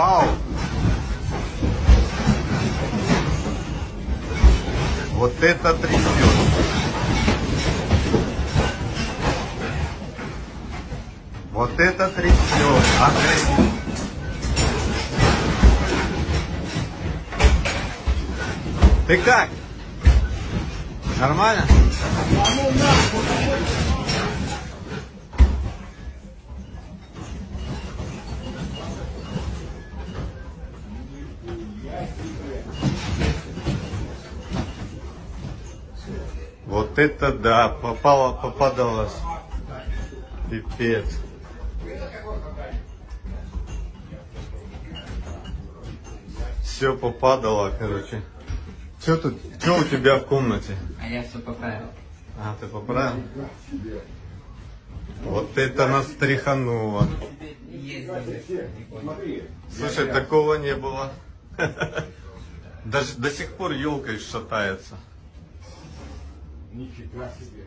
Вау! Вот это трясет. Вот это трясет. Ага. Ты как? Нормально? Вот это да, попало, попадалось. Пипец. Все попадало, короче. Что тут, что у тебя в комнате? А я все поправил. А, ты поправил? Вот это нас тряхануло. Слушай, такого не было. Даже до сих пор елка шатается. Нифига себе.